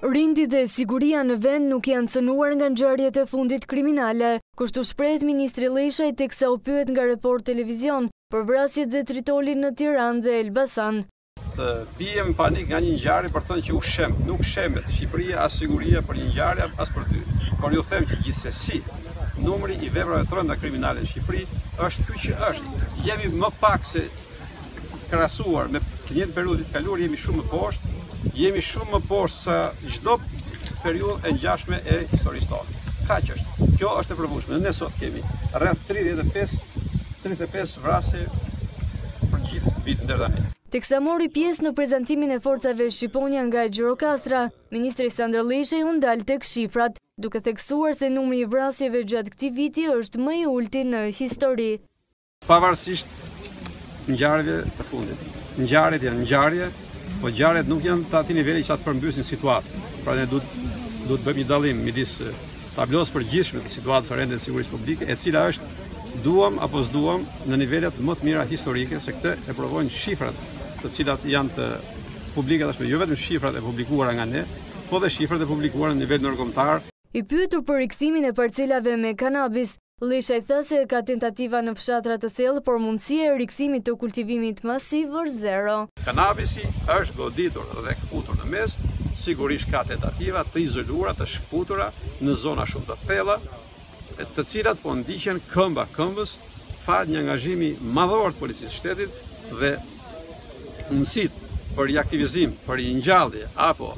Rendi dhe siguria në vend nuk janë cënuar nga ngjarjet e fundit kriminale, kështu shprehet Ministri Lleshaj teksa u pyet nga Report Televizion për vrasjet dhe tritolin në Tiranë dhe Elbasan. Të biem në panik nga një ngjarje për të thënë që u shemb, nuk shembet Shqipëria as siguria për një ngjarje as për dy, por ju them që gjithsesi, numri i veprave të rënda kriminale në Shqipëri është kjo që është, jemi më pak se krahasuar me të njëjtën periudhë të vitit kaluar, jemi shumë më poshtë, jemi shumë më poshtë se çdo periudhë e ngjashme e historisë tonë. Kaq është, kjo është e provueshme, ne sot kemi rreth 35, 35 vrasje për gjithë vitin deri tani. Teksa mori pjesë në prezantimin e forcave Shqiponja nga Gjirokastra, Ministri Sandër Lleshaj u ndal tek shifrat, duke theksuar se numri i vrasjeve gjatë këtij viti është më i ulti në histori. Pavarësisht ngjarjeve të fundit. Ngjarjet janë ngjarje, po ngjarjet nuk janë të atij niveli që të përmbysin situatën. Pra ne duhet të bëjmë një dallim midis tablosë përgjithshme të situatës së rendit e sigurisë publike, e cila është duam apo s'duam në nivelet më të mira historike, se këtë e provojnë shifrat, të cilat janë publike tashmë, jo vetëm shifrat e publikuara nga ne, po dhe shifrat e publikuara në nivel ndërkombëtar, I pyetur për rikthimin e parcelave me kanabis, Lleshaj tha se ka tentativa në fshatra të thellë por mundësia e rikthimit të kultivimit masiv është zero. Kanabisi është goditur dhe këputur në mes, sigurisht ka tentativa të izoluara të shkëputura në zona shumë të thella, të cilat po ndiqen këmba këmbës falë një angazhimi madhor të policisë shtetit dhe mundësitë për riaktivizim, për ringjallje apo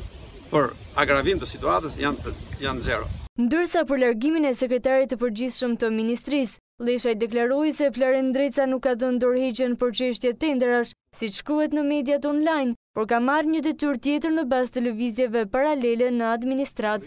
Për agravim të situatës janë zero. Ndërsa për largimin e Sekretarit të Përgjithshëm të Ministrisë, Lleshaj deklaroi se Plarent Ndreca nuk ka dhënë dorëheqjen për çështje tenderash, siç shkruhet në mediat online, por ka marrë një detyrë tjetër në bazë të lëvizjeve paralele në administratë.